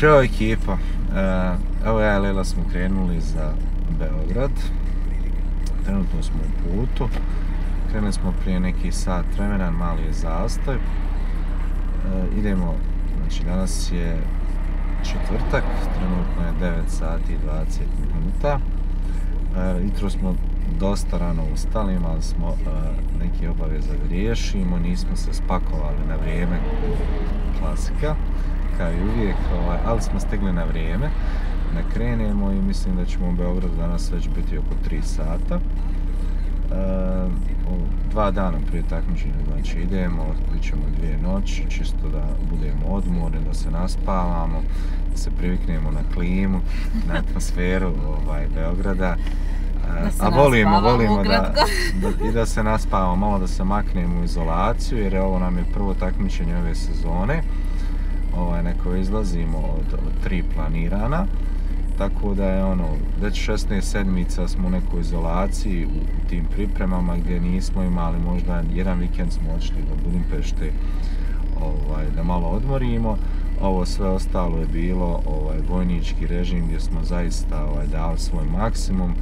Ćao ekipa, E, evo ja i Lela smo krenuli za Beograd. Trenutno smo u putu. Krenuli smo prije neki sat vremena, mali je zastoj. E, idemo, znači danas je četvrtak, trenutno je 9 sati i 20 minuta. E, jutro smo dosta rano ustali, imali smo e, neki obaveza da riješimo, nismo se spakovali na vrijeme, klasika, kao i uvijek, ovaj, ali smo stigli na vrijeme da krenemo i mislim da ćemo u Beogradu danas već biti oko 3 sata. E, dva dana prije takmičenja znači idemo, bit ćemo dvije noći, čisto da budemo odmorni, da se naspavamo, da se priviknemo na klimu, na atmosferu ovaj, Beograda. E, Da se a volimo, volimo da, da, i da se naspavamo, malo da se maknemo u izolaciju jer ovo nam je prvo takmičenje ove sezone. Ovaj, neko izlazimo od, od tri planirana. Tako da je ono, već 16 sedmica smo u nekoj izolaciji u, tim pripremama gdje nismo imali možda jedan vikend smo otišli do Budimpešte ovaj, da malo odmorimo. Ovo sve ostalo je bilo ovaj, vojnički režim gdje smo zaista ovaj, dali svoj maksimum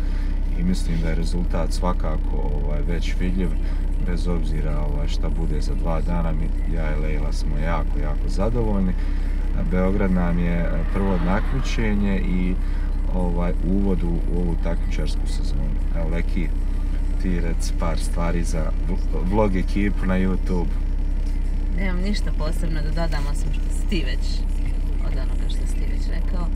i mislim da je rezultat svakako ovaj, već vidljiv bez obzira ovaj, šta bude za dva dana. Mi, ja i Lejla smo jako, jako zadovoljni. Beograd nam je e, prvo takmičenje i ovaj uvod u ovu takmičarsku sezonu. Evo Leki, ti rec par stvari za vl- vlog ekipu na YouTube. Nemam ništa posebno da dodam osim što si ti već od onoga što si ti već rekao.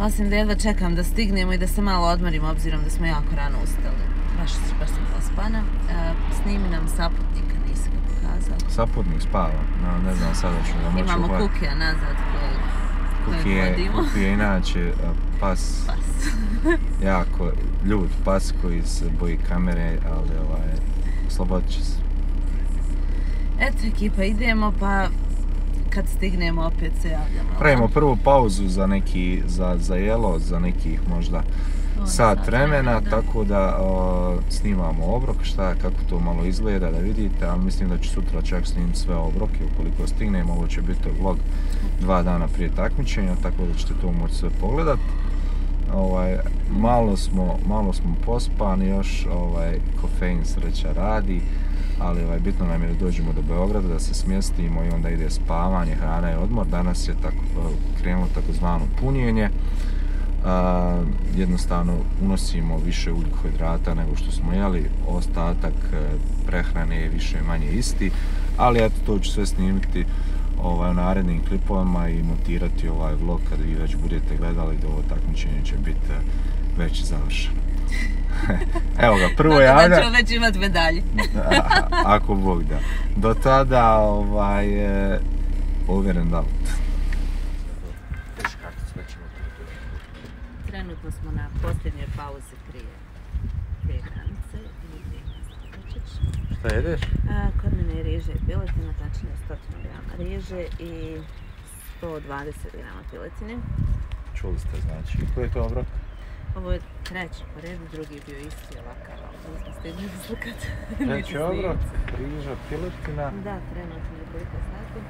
Osim da jedva čekam da stignemo i da se malo odmorimo obzirom da smo jako rano ustali. Baš, baš sam pospana. E, snimi nam saputnika, nisi ga pokazao. Saputnik spava, no, ne znam sada ću ga moći Imamo kukija nazad kojeg, Kuki je. Kuki je inače a, pas, Pas. jako ljud pas koji se boji kamere, ali ovaj, oslobodit će se. Eto ekipa, idemo pa kad stignemo opet se javljamo. Pravimo prvu pauzu za neki, za, za jelo, za nekih možda sat vremena, da. tako da o, snimamo obrok, šta, kako to malo izgleda da vidite, ali mislim da ću sutra čak snimiti sve obroke ukoliko stignem, ovo će biti vlog dva dana prije takmičenja, tako da ćete to moći sve pogledat. Ovaj, malo smo, malo smo pospani još, ovaj, kofein sreća radi, ali ovaj, bitno nam je da dođemo do Beograda, da se smjestimo i onda ide spavanje, hrana i odmor. Danas je tako, krenulo takozvano punjenje. A, jednostavno unosimo više ugljikohidrata nego što smo jeli, ostatak e, prehrane je više manje isti, ali eto to ću sve snimiti ovaj, u narednim klipovima i montirati ovaj vlog kad vi već budete gledali da ovo takmičenje će biti e, već završeno. Evo ga, prvo da javlja, ćemo već imat medalje. a- ako Bog da. Do tada, ovaj, e, over and out. Trenutno smo na posljednjoj pauzi prije, granice i. Šta jedeš? A, kod mene je riže i piletina, tačnije 100 grama riže i 120 grama piletine. Čuli ste, znači. Koji je to obrok? Ovo je treći po redu, drugi je bio isti ovakav, ali nismo stigli slikat. Treći obrok, riža, piletina. Da, trenutno je koliko sati?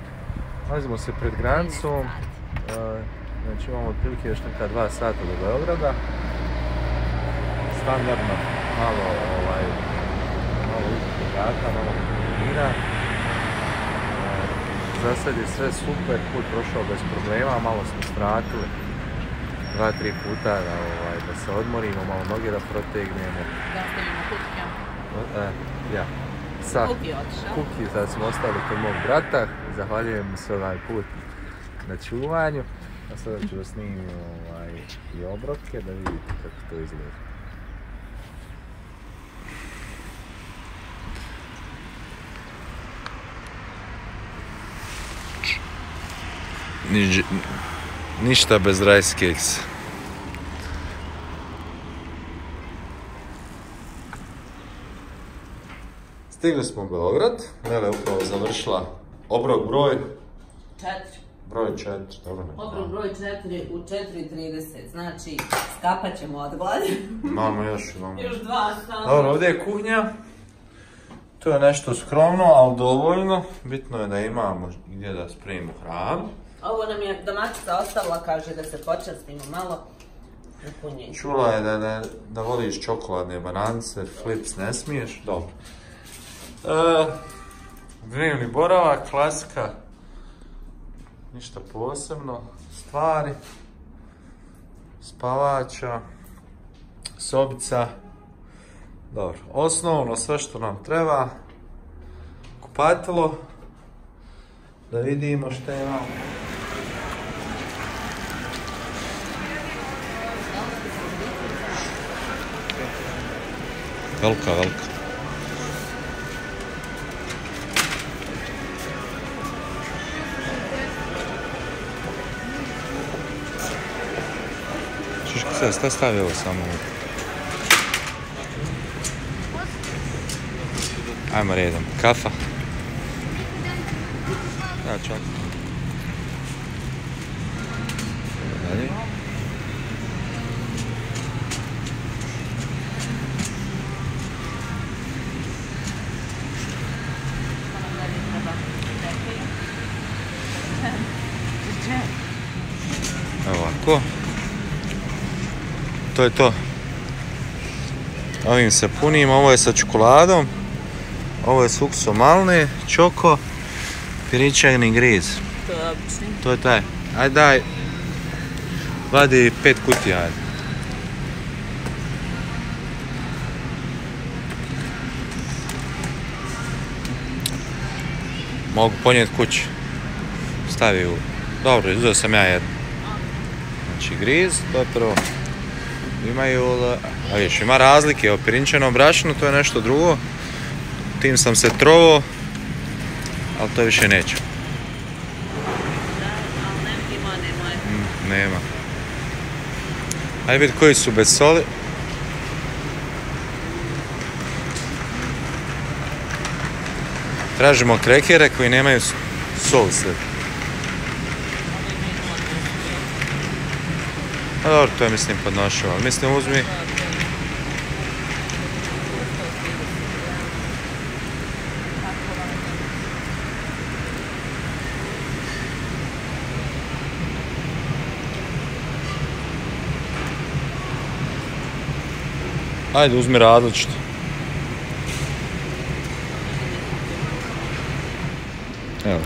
Nalazimo se pred granicom. e, Znači imamo otprilike još neka dva sata do Beograda. Standardno, malo ovaj, malo vrata, malo kombinira. Za sad je sve super, put prošao bez problema, malo smo stratili dva, tri puta da, ovaj, da se odmorimo, malo noge da protegnemo. Da ostavimo kukija. E, ja. Sa, Kuki sad smo ostali kod mog brata. Zahvaljujem mu se ovaj put na čuvanju. A sada ću da snimim ovaj, i obroke da vidite kako to izgleda. ništa bez rice cakes. Stigli smo u Beograd, Nele je upravo završila obrok broj, Četiri. broj 4, dobro ne Obrok broj 4 u 4.30, znači skapat ćemo od gladi. Imamo još, imamo. Još dva samo. Dobro, ovdje je kuhinja. To je nešto skromno, ali dovoljno. Bitno je da imamo gdje da spremimo hranu. Ovo nam je domaćica ostavila, kaže da se počastimo malo. Čula je da, da, da voliš čokoladne banance, flips ne smiješ, dobro. E, dnevni boravak, klasika, ništa posebno, stvari, spavača, sobica, dobro, osnovno sve što nam treba, kupatilo, da vidimo što imamo. Velika, velika. Šiška se, sta stavi ovo samo Ajmo redom. Kafa. Da, čak. Dalje. Evo ovako. To je to. Ovim se punim, ovo je sa čokoladom. Ovo je s uksom malne, čoko, piričani griz. To je obični. To je taj. Ajde daj. Vadi pet kutija, ajde. Mogu ponijeti kući. Stavi u... Dobro, uzeo sam ja jednu. Znači griz, to je prvo. Imaju, l- a viš, ima razlike, o pirinčanom brašnu, to je nešto drugo. Tim sam se trovo, ali to više neću. Nema. Ajde vidjeti koji su bez soli. Tražimo krekere koji nemaju s- sol sve. A dobro, to je mislim podnošao, ali mislim uzmi. Ajde, uzmi različito. Evo.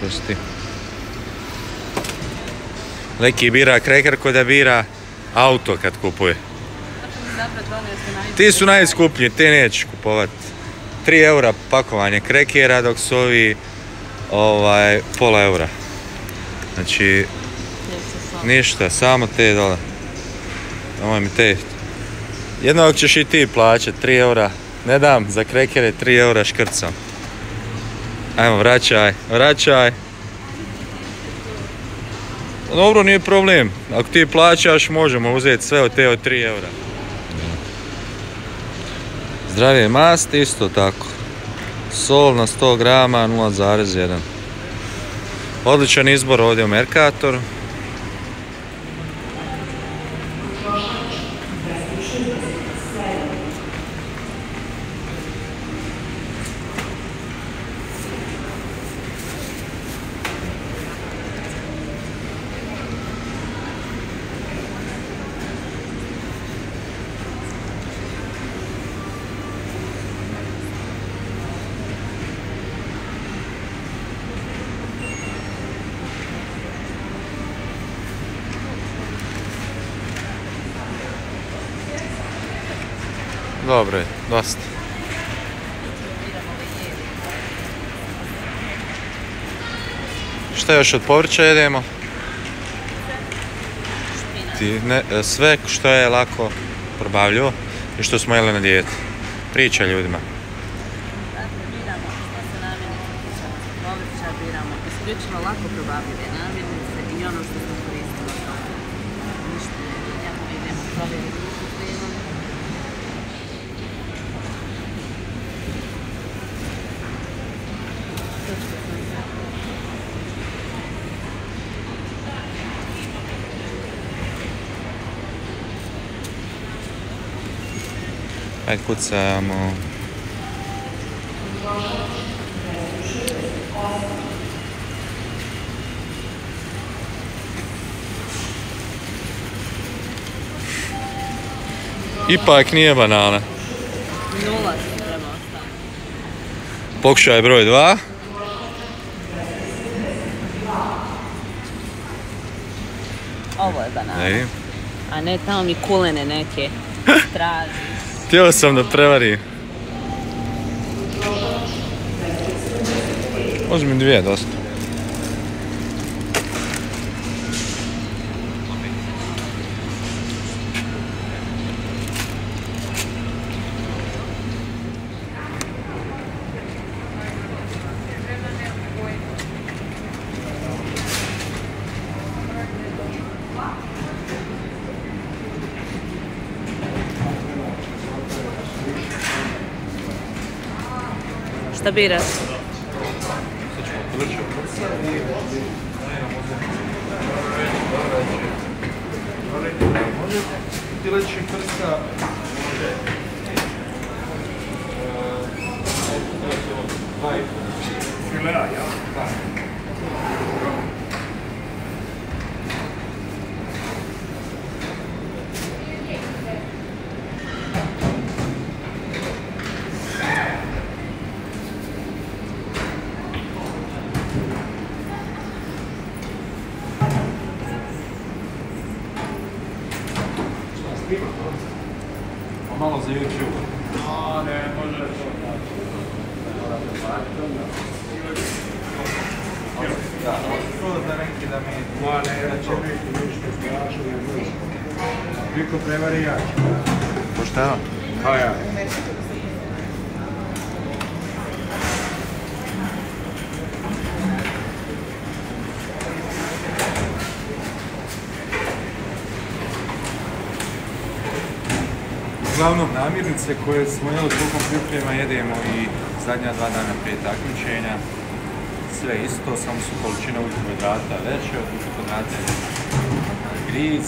To si ti. Neki bira kreker ko da bira auto kad kupuje. Ti su najskuplji, ti nećeš kupovat. 3 eura pakovanje krekera dok su ovi ovaj, pola eura. Znači, ništa, samo te dole. Ovo mi te. Jednog ćeš i ti plaćat, 3 eura. Ne dam, za krekere 3 eura škrcam. Ajmo, vraćaj, vraćaj. Dobro, nije problem. Ako ti plaćaš, možemo uzeti sve od te od 3 eura. Zdravije mast, isto tako. Sol na 100 grama, 0,1. Odličan izbor ovdje u Mercator. Dobro je, dosta. Šta još od povrća jedemo? Ti, sve što je lako probavljivo i što smo jeli na dijeti. Priča ljudima. Dakle, biramo što se odnosno povrća, biramo isključivo lako probavljive namirnice i ono što smo koristili od toga. Ništa ne mijenjamo, idemo provjeriti disciplinu. Točka sam se. Ajde. Ipak nije banana. Nula se treba ostaviti. Pokušaj broj 2. Ovo je banana. Vidim. A ne tamo mi kulene neke traži. Htio sam da prevarim. Uzmi dvije, dosta. Šta biraš? Tileći prska. Malo za YouTube. A, ne, može to Da, čuo za neki da mi... Ma ne, ja će biti ništa strašno, ne može. Niko prevari ja. Pošteno? A ja. Uglavnom namirnice koje smo jeli tokom priprema jedemo i zadnja dva dana prije takmičenja. Sve isto, samo su količine ugljikohidrata veće, od ugljikohidrata je griz,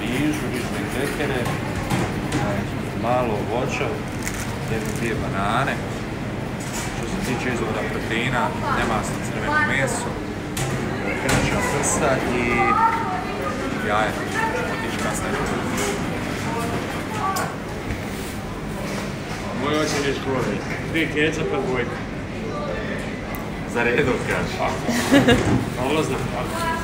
rižu, rižne krekere, malo voća, jednu dvije banane. Što se tiče izvora proteina, nemasno crveno meso, krča prsa i jaje. Ćemo otići kasnije. Moj ocjen je škole. Tri keca pa dvojka. Za redom kažeš. Ovo znam.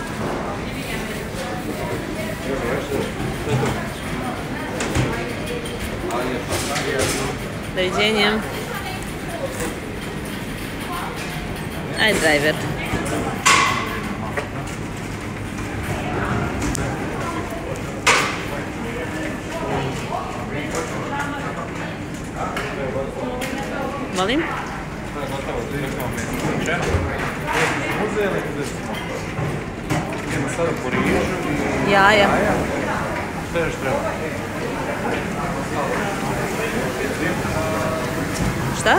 Doviđenja. Ajde, driver. Molim? Uzeli gdje smo. Idemo sada po rižu i Jaja. Šta još treba? Šta?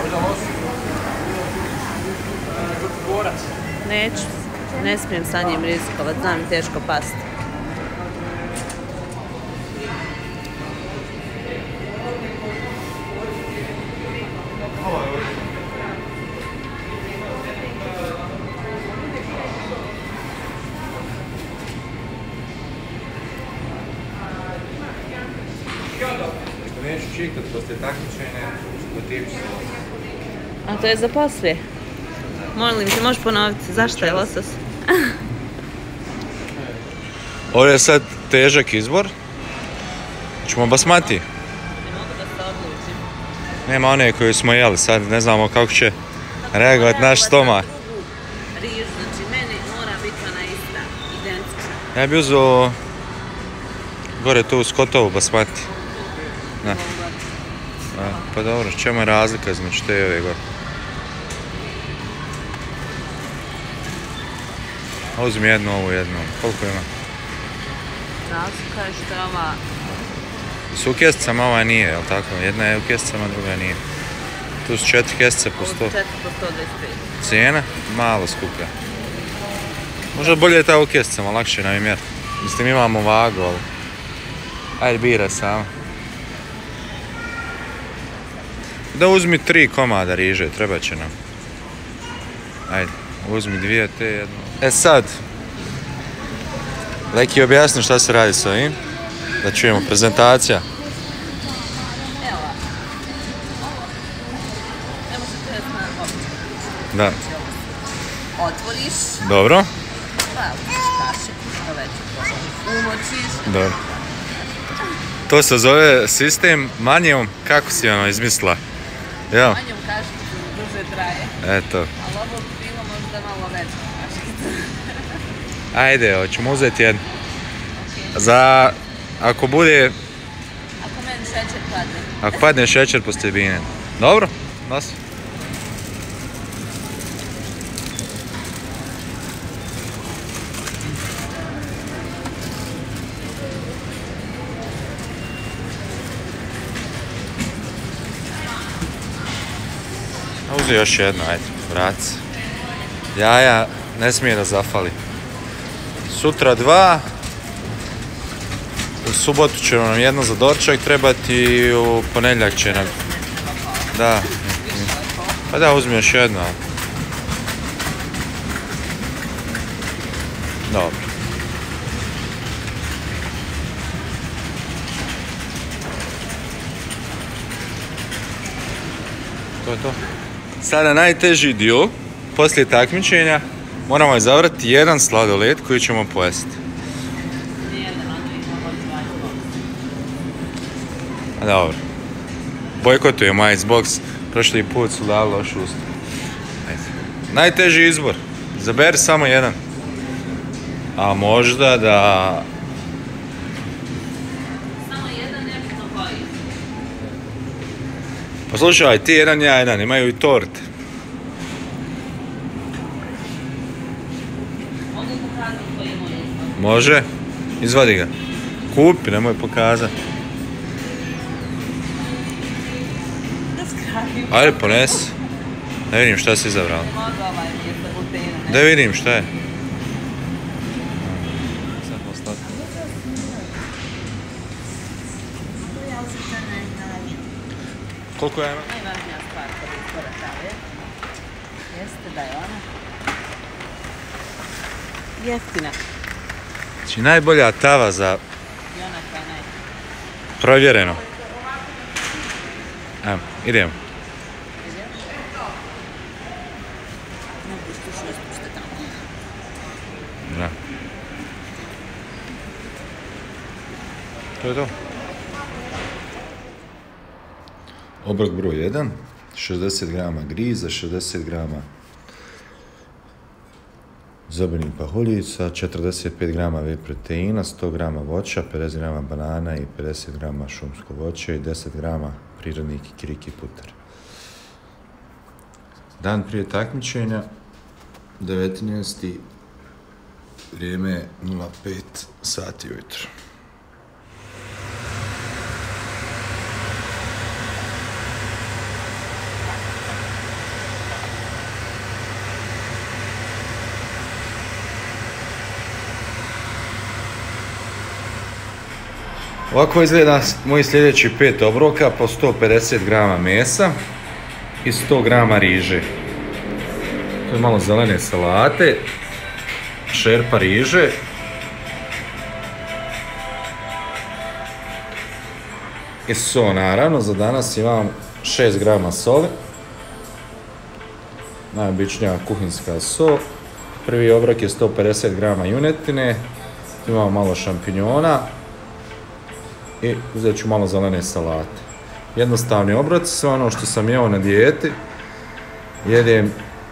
Neću. Ne smijem sa njim rizikovat, znam teško pasti. Poslije takmičenja, se. A to je za poslije. Molim te, možeš ponoviti zašto je losos? Ovo je sad težak izbor. Ćemo basmati. Nema one koju smo jeli, sad ne znamo kako će reagovat naš stomak. Riž, znači meni mora biti ona ista, identična. Ja bi uzeo gore tu skotovu basmati. Pa dobro, čemu je razlika između te i ove gore? Uzmi jednu, ovu jednu. Koliko ima? Razlika je što je ova Su u kesicama, ova nije, jel tako? Jedna je u kesicama, druga nije. Tu su četiri kesice po 100. 4 po 125. Cijena? Malo skuplja. Možda bolje je ta u kesicama, lakše nam je mjer. Mislim, imamo vagu, ali... Ajde, bira samo. Da uzmi tri komada riže, treba će nam. Ajde, uzmi dvije te jedno. E sad, Leki objasni šta se radi s ovim. Da čujemo prezentacija. Da, otvoriš, dobro. pa umočiš. Dobro. To se zove sistem manjom, kako si ono izmislila? Evo, Manjom kašicu duže traje, eto. ali ovo bi bilo možda malo veća kašica. Ajde, hoćemo uzeti jednu. Za, ako bude, Ako meni šećer padne. ako padne šećer po stebine. Dobro, nosi. Uzi još jedno, ajde, vrati se. Jaja ne smije da zafali. Sutra dva, u subotu će nam jedno za doček trebati u ponedjeljak će nam... Da. Pa da, uzmi još jedno. Dobro. To je to. Sada najteži dio, poslije takmičenja, moramo izabrati jedan sladoled koji ćemo pojesti. Dobro. Bojkotujemo Icebox. Prošli put su dali loš. Ajde. Najteži izbor. Zaberi samo jedan. A možda da... Samo jedan nebitno koji. Poslušaj, ti jedan, ja jedan. Imaju i tort. Mogu pokazati koji je moj izbor. Može? Izvadi ga. Kupi, nemoj pokazati. Ajde, ponesi. Da vidim šta si izabrala. Ovaj. Da vidim šta je. Koliko imam? Najvažnija stvar kod izbora kave jeste da je ona jeftina Znači najbolja tava za i ona koja je naj... provjereno. Evo, idemo. Da. To je to. Obrok broj 1, 60 grama griza, 60 grama zobenih pahuljica, 45 grama whey proteina, 100 grama voća, 50 grama banana i 50 grama šumsko voće i 10 grama prirodnih kikiriki putar. Dan prije takmičenja, 19. Vrijeme je 05 sati ujutro. Ovako izgleda moji sljedeći pet obroka po 150 grama mesa i 100 grama riže. To je malo zelene salate, šerpa riže, i so naravno, za danas imam 6 grama soli, najobičnija kuhinska so, prvi obrok je 150 grama junetine, imamo malo šampinjona i uzet ću malo zelene salate. Jednostavni obroci, sve ono što sam jeo na dijeti, jedem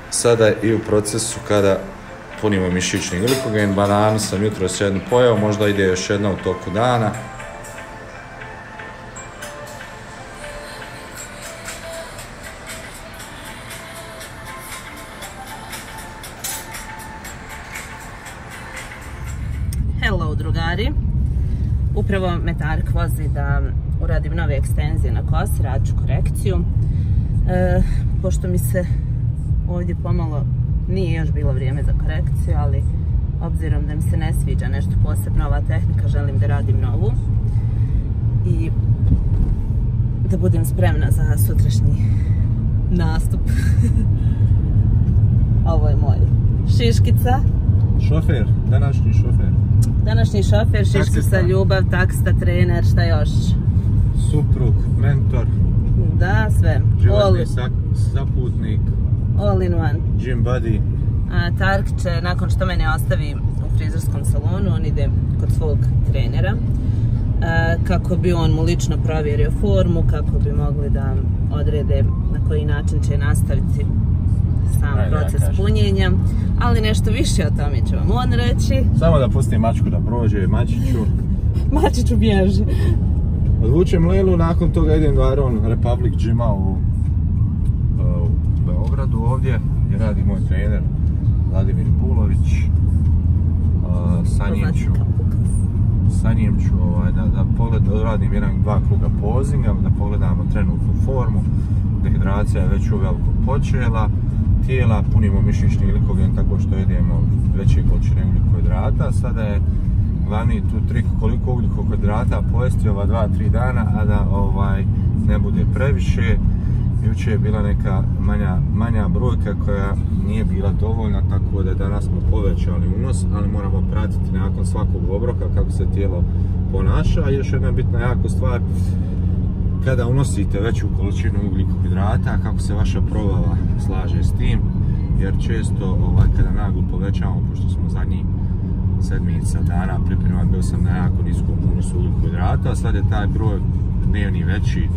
sada i u procesu kada punimo mišićni glikogen, bananu sam jutro jednu pojeo, možda ide još jedna u toku dana. Upravo me Tarek vozi da uradim nove ekstenzije na kosi, radit ću korekciju. E, pošto mi se ovdje pomalo nije još bilo vrijeme za korekciju, ali obzirom da mi se ne sviđa nešto posebno ova tehnika, želim da radim novu. I da budem spremna za sutrašnji nastup. Ovo je moj Šiškica. Šofer, današnji šofer. Današnji šofer, Šiškica, ljubav, taksta, trener, šta još? Suprug, mentor, Da, sve. Životni saputnik, all in one. gym buddy. A, Tark će, nakon što mene ostavi u frizerskom salonu, on ide kod svog trenera. kako bi on mu lično provjerio formu, kako bi mogli da odrede na koji način će nastaviti sam Ajde, proces punjenja. Ali nešto više o tome će vam on reći. Samo da pustim mačku da prođe, mačiću. Mačiću bježi. Odvučem Lelu, nakon toga idem do Iron Republic Gyma u, u Beogradu ovdje gdje radi moj trener Vladimir Bulović. Uh, sa njim ću, sa njim ću ovaj, da, da odradim jedan, dva kruga pozinga, da pogledamo trenutnu formu. Dehidracija je već uveliko počela. Tijela punimo mišićni glikogen tako što jedemo veće količine ugljikohidrata. Sada je glavni tu trik koliko ugljikohidrata pojesti ova dva, tri dana, a da ovaj ne bude previše. Juče je bila neka manja, manja brojka koja nije bila dovoljna, tako da danas smo povećali unos, ali moramo pratiti nakon svakog obroka kako se tijelo ponaša. A još jedna bitna jako stvar, kada unosite veću količinu ugljikohidrata, kako se vaša probava slaže s tim, jer često ovaj, kada naglo povećamo, pošto smo zadnji sedmica dana pripreman, bio sam na jako niskom unosu a sad je taj broj dnevni veći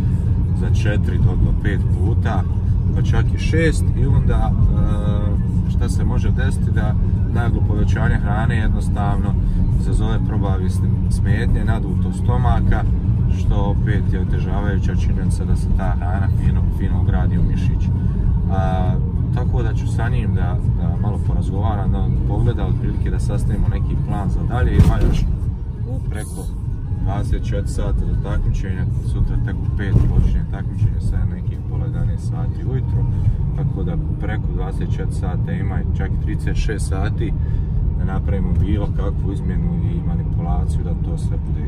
za 4 do, do 5 puta, pa čak i 6 i onda e, šta se može desiti da naglo povećanje hrane jednostavno izazove probavisne smetnje, nadutost stomaka, što opet je otežavajuća činjenica da se ta hrana fino, fino ugradi u mišić. A, tako da ću sa njim da, da malo porazgovaram, da on pogleda otprilike da sastavimo neki plan za dalje. Ima još preko 24 sata do takmičenja, sutra tek u 5 počinje takmičenje sa nekih pola 11 sati ujutro, tako da preko 24 sata ima čak i 36 sati da napravimo bilo kakvu izmjenu i manipulaciju da to sve bude tako